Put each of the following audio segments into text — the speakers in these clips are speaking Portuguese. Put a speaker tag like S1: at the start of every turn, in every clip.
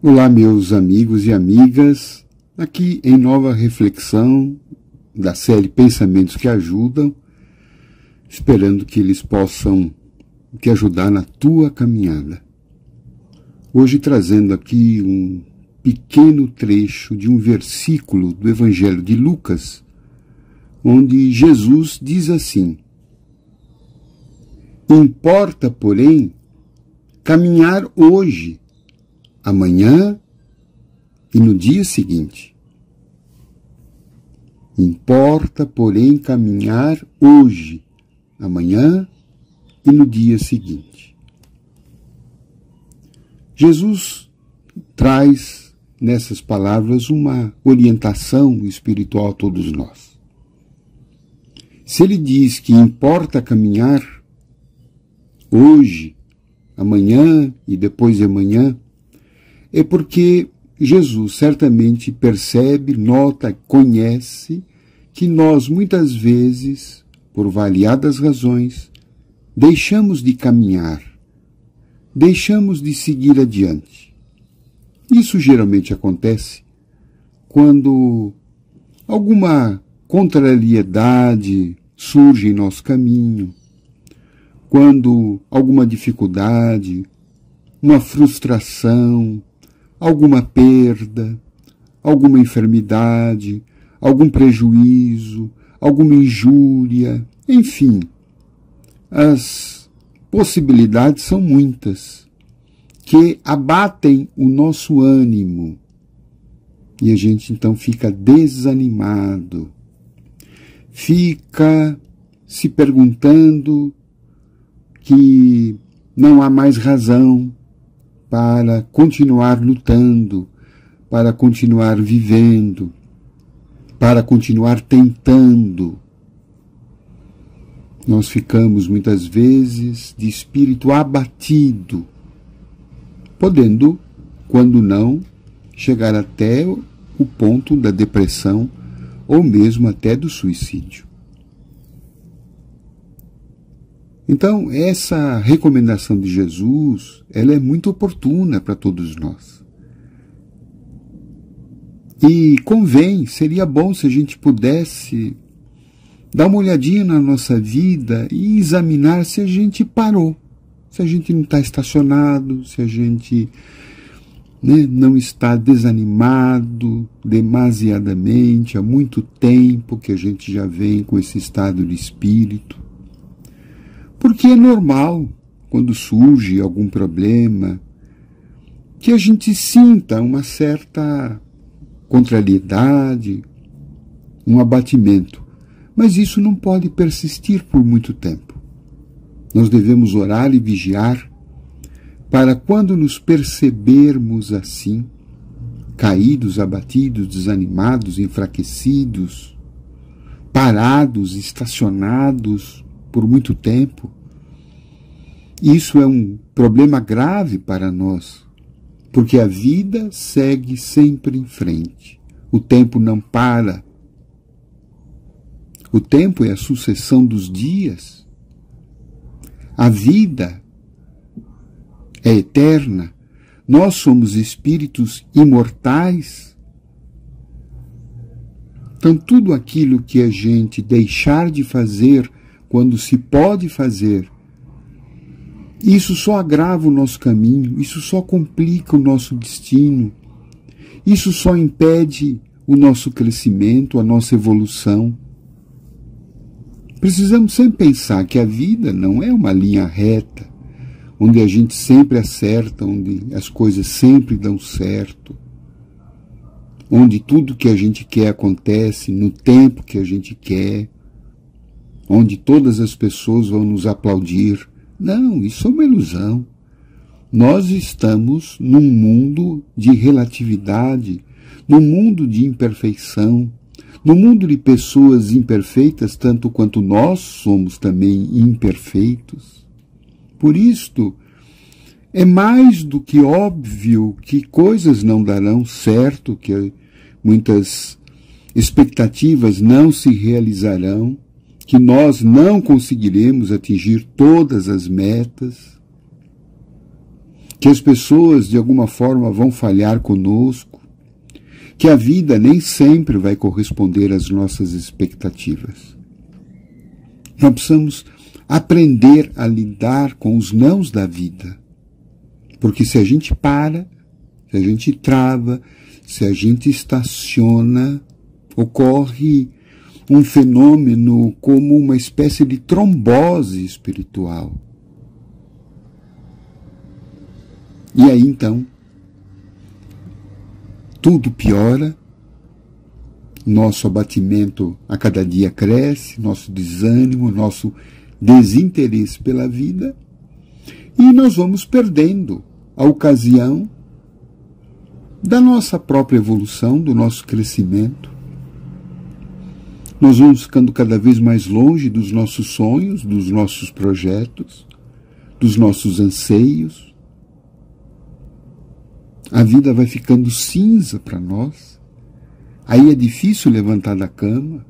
S1: Olá, meus amigos e amigas, aqui em nova reflexão da série Pensamentos que Ajudam, esperando que eles possam te ajudar na tua caminhada. Hoje trazendo aqui um pequeno trecho de um versículo do Evangelho de Lucas, onde Jesus diz assim: Importa, porém, caminhar hoje amanhã e no dia seguinte. Importa, porém, caminhar hoje, amanhã e no dia seguinte. Jesus traz nessas palavras uma orientação espiritual a todos nós. Se ele diz que importa caminhar hoje, amanhã e depois de amanhã, é porque Jesus certamente percebe, nota, conhece que nós muitas vezes, por variadas razões, deixamos de caminhar, deixamos de seguir adiante. Isso geralmente acontece quando alguma contrariedade surge em nosso caminho, quando alguma dificuldade, uma frustração, alguma perda, alguma enfermidade, algum prejuízo, alguma injúria, enfim. As possibilidades são muitas que abatem o nosso ânimo. E a gente então fica desanimado, fica se perguntando que não há mais razão para continuar lutando, para continuar vivendo, para continuar tentando. Nós ficamos muitas vezes de espírito abatido, podendo, quando não, chegar até o ponto da depressão ou mesmo até do suicídio. Então, essa recomendação de Jesus, ela é muito oportuna para todos nós. E convém, seria bom se a gente pudesse dar uma olhadinha na nossa vida e examinar se a gente parou, se a gente não está estacionado, se a gente né, não está desanimado demasiadamente, há muito tempo que a gente já vem com esse estado de espírito. Porque é normal, quando surge algum problema, que a gente sinta uma certa contrariedade, um abatimento. Mas isso não pode persistir por muito tempo. Nós devemos orar e vigiar para quando nos percebermos assim, caídos, abatidos, desanimados, enfraquecidos, parados, estacionados, por muito tempo. Isso é um problema grave para nós, porque a vida segue sempre em frente. O tempo não para. O tempo é a sucessão dos dias. A vida é eterna. Nós somos espíritos imortais. Então, tudo aquilo que a gente deixar de fazer quando se pode fazer. Isso só agrava o nosso caminho, isso só complica o nosso destino, isso só impede o nosso crescimento, a nossa evolução. Precisamos sempre pensar que a vida não é uma linha reta, onde a gente sempre acerta, onde as coisas sempre dão certo, onde tudo que a gente quer acontece no tempo que a gente quer onde todas as pessoas vão nos aplaudir. Não, isso é uma ilusão. Nós estamos num mundo de relatividade, num mundo de imperfeição, num mundo de pessoas imperfeitas, tanto quanto nós somos também imperfeitos. Por isto, é mais do que óbvio que coisas não darão certo, que muitas expectativas não se realizarão, que nós não conseguiremos atingir todas as metas. que as pessoas de alguma forma vão falhar conosco, que a vida nem sempre vai corresponder às nossas expectativas. Nós precisamos aprender a lidar com os nãos da vida. Porque se a gente para, se a gente trava, se a gente estaciona, ocorre um fenômeno como uma espécie de trombose espiritual. E aí então, tudo piora, nosso abatimento a cada dia cresce, nosso desânimo, nosso desinteresse pela vida, e nós vamos perdendo a ocasião da nossa própria evolução, do nosso crescimento. Nós vamos ficando cada vez mais longe dos nossos sonhos, dos nossos projetos, dos nossos anseios. A vida vai ficando cinza para nós. Aí é difícil levantar da cama,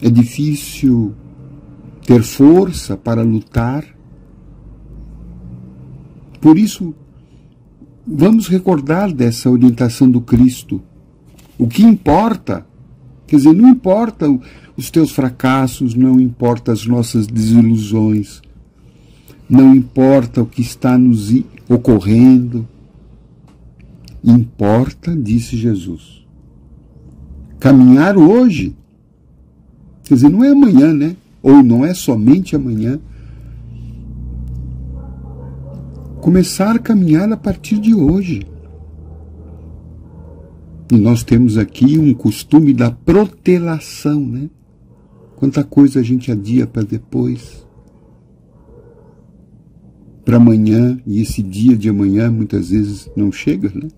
S1: é difícil ter força para lutar. Por isso, vamos recordar dessa orientação do Cristo. O que importa, quer dizer, não importa os teus fracassos, não importa as nossas desilusões, não importa o que está nos ocorrendo, importa, disse Jesus, caminhar hoje. Quer dizer, não é amanhã, né? ou não é somente amanhã, começar a caminhar a partir de hoje. Nós temos aqui um costume da protelação, né? Quanta coisa a gente adia para depois, para amanhã, e esse dia de amanhã muitas vezes não chega, né?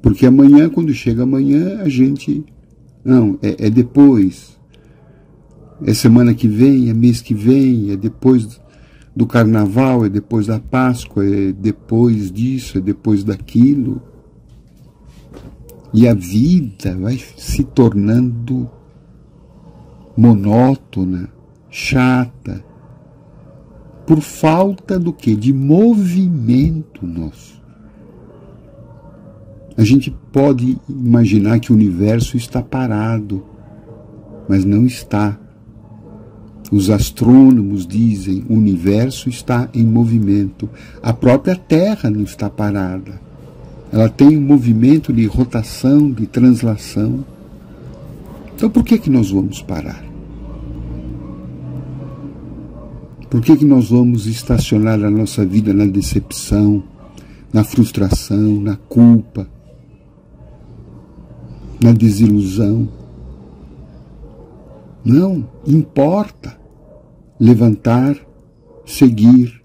S1: Porque amanhã, quando chega amanhã, a gente. Não, é, é depois, é semana que vem, é mês que vem, é depois do carnaval, é depois da Páscoa, é depois disso, é depois daquilo. E a vida vai se tornando monótona, chata, por falta do que? De movimento nosso. A gente pode imaginar que o universo está parado, mas não está. Os astrônomos dizem o universo está em movimento. A própria Terra não está parada. Ela tem um movimento de rotação, de translação. Então por que, que nós vamos parar? Por que, que nós vamos estacionar a nossa vida na decepção, na frustração, na culpa, na desilusão? Não, importa levantar, seguir,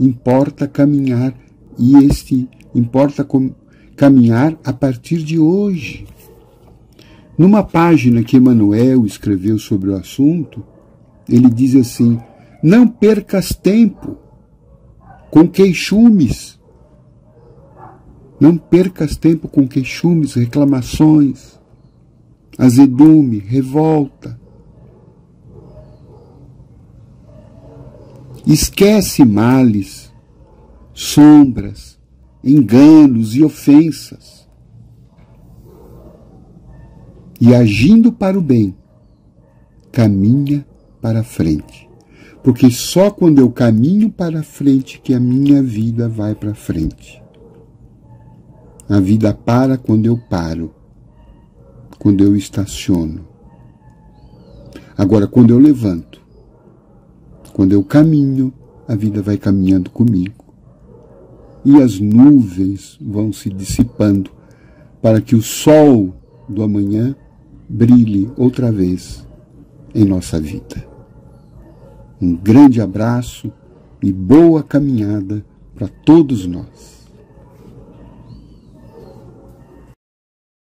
S1: importa caminhar, e este importa caminhar a partir de hoje. Numa página que Emanuel escreveu sobre o assunto, ele diz assim: Não percas tempo com queixumes. Não percas tempo com queixumes, reclamações, azedume, revolta. Esquece males, sombras, enganos e ofensas. E agindo para o bem, caminha para a frente. Porque só quando eu caminho para a frente que a minha vida vai para frente. A vida para quando eu paro, quando eu estaciono. Agora, quando eu levanto, quando eu caminho, a vida vai caminhando comigo. E as nuvens vão se dissipando para que o sol do amanhã brilhe outra vez em nossa vida. Um grande abraço e boa caminhada para todos nós.